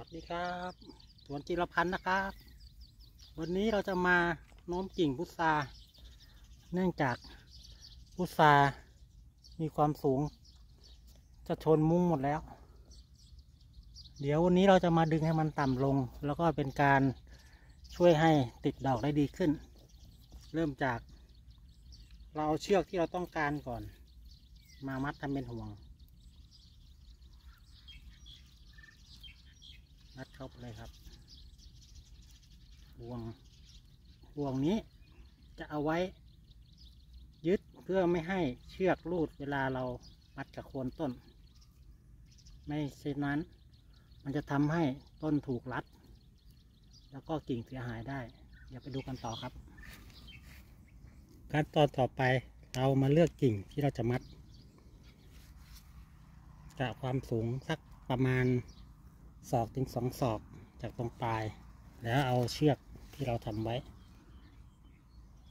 วัสดีครับสวนจิรพันธ์นะครับ วันนี้เราจะมาโน้มกิ่งพุทราเนื่องจากพุทรามีความสูง จะชนมุ้งหมดแล้ว เดี๋ยววันนี้เราจะมาดึงให้มันต่ำลง แล้วก็เป็นการช่วยให้ติดดอกได้ดีขึ้น เริ่มจาก เราเอาเชือกที่เราต้องการก่อน มามัดทำเป็นห่วง มัดเข้าไปเลยครับห่วงห่วงนี้จะเอาไว้ ยึดเพื่อไม่ให้เชือกรูดเวลาเรามัดกับโคนต้น ไม่เช่นนั้น มันจะทำให้ต้นถูกรัด แล้วก็กิ่งเสียหายได้ เดี๋ยวไปดูกันต่อครับ ขั้นตอนต่อไปเรามาเลือกกิ่งที่เราจะมัดจากความสูงสักประมาณ ศอกถึงสองศอกจากตรงปลาย แล้วเอาเชือกที่เราทำไว้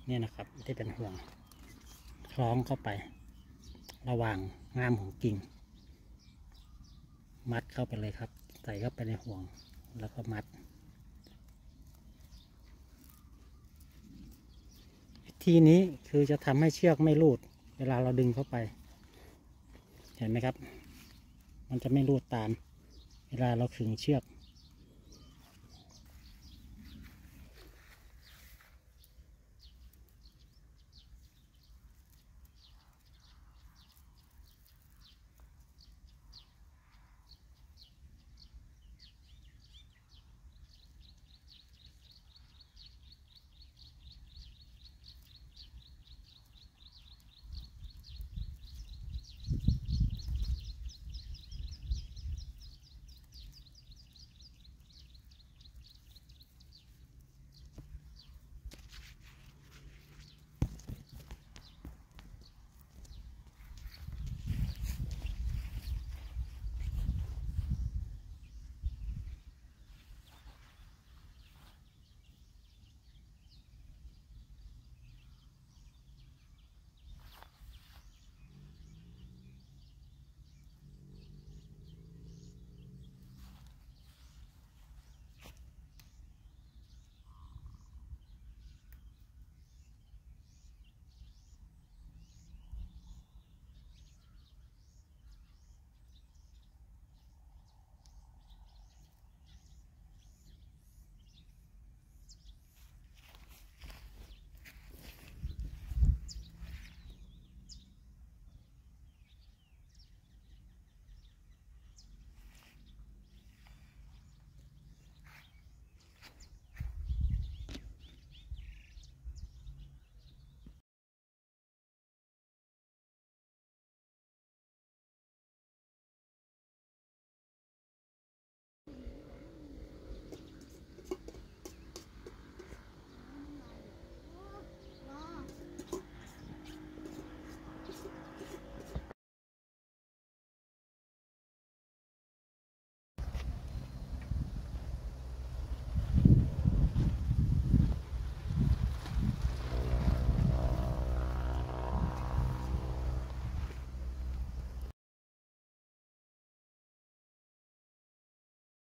เนี่ยนะครับที่เป็นห่วงคล้องเข้าไประหว่างง่ามของกิ่ง มัดเข้าไปเลยครับ ใส่เข้าไปในห่วงแล้วก็มัดวิธีนี้คือจะทำให้เชือกไม่รูด เวลาเราดึงเข้าไป เห็นไหมครับ มันจะไม่รูดตาม เวลาเราขึงเชือก